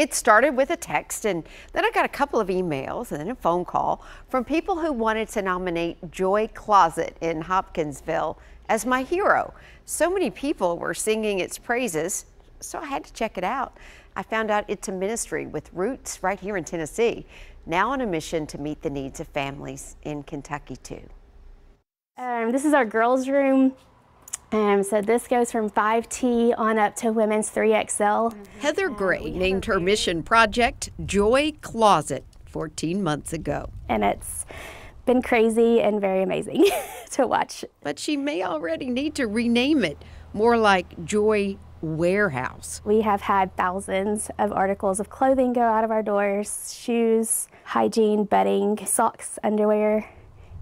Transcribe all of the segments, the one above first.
It started with a text, and then I got a couple of emails and then a phone call from people who wanted to nominate Joy Closet in Hopkinsville as my hero. So many people were singing its praises, so I had to check it out. I found out it's a ministry with roots right here in Tennessee, now on a mission to meet the needs of families in Kentucky, too. Um, this is our girls' room. Um, so this goes from 5T on up to women's 3XL. Heather Gray named her mission project Joy Closet 14 months ago. And it's been crazy and very amazing to watch. But she may already need to rename it more like Joy Warehouse. We have had thousands of articles of clothing go out of our doors shoes, hygiene, bedding, socks, underwear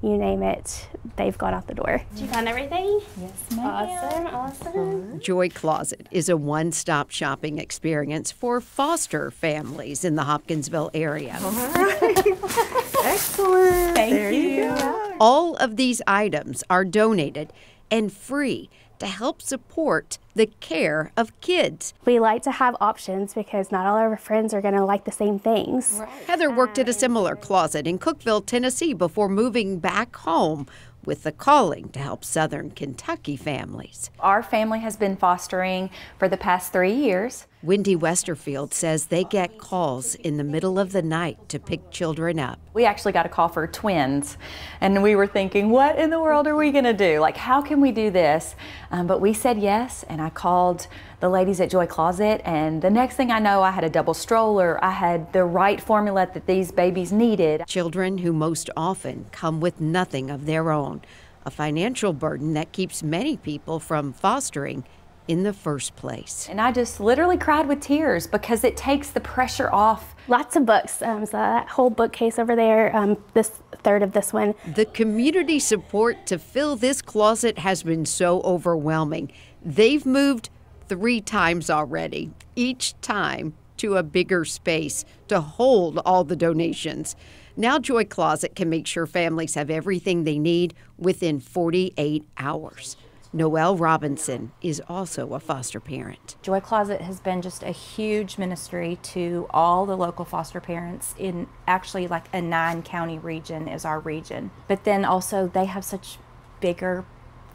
you name it, they've gone out the door. Did you find everything? Yes, ma'am. Awesome, awesome. Joy Closet is a one stop shopping experience for foster families in the Hopkinsville area. All right. Excellent. Thank there you. you. All of these items are donated and free to help support the care of kids. We like to have options because not all our friends are going to like the same things. Right. Heather worked at a similar closet in Cookeville, Tennessee before moving back home with the calling to help Southern Kentucky families. Our family has been fostering for the past three years. Wendy Westerfield says they get calls in the middle of the night to pick children up. We actually got a call for twins, and we were thinking, what in the world are we going to do? Like, how can we do this? Um, but we said yes, and I called the ladies at Joy Closet, and the next thing I know, I had a double stroller. I had the right formula that these babies needed. Children who most often come with nothing of their own, a financial burden that keeps many people from fostering in the first place. And I just literally cried with tears because it takes the pressure off. Lots of books. Um, so that whole bookcase over there, um, this third of this one. The community support to fill this closet has been so overwhelming. They've moved three times already, each time to a bigger space to hold all the donations. Now, Joy Closet can make sure families have everything they need within 48 hours. Noelle Robinson is also a foster parent. Joy Closet has been just a huge ministry to all the local foster parents in actually like a nine county region is our region. But then also they have such bigger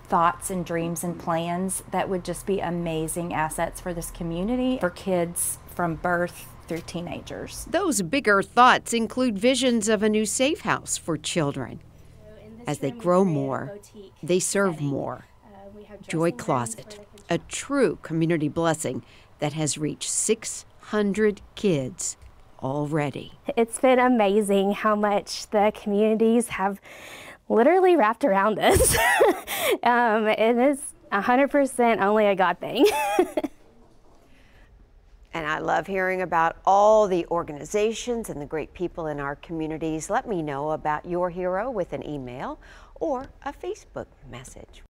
thoughts and dreams and plans that would just be amazing assets for this community for kids from birth through teenagers. Those bigger thoughts include visions of a new safe house for children. As they grow more, they serve more. Joy Closet, a true community blessing that has reached 600 kids already. It's been amazing how much the communities have literally wrapped around us. um, it is 100% only a God thing. and I love hearing about all the organizations and the great people in our communities. Let me know about your hero with an email or a Facebook message.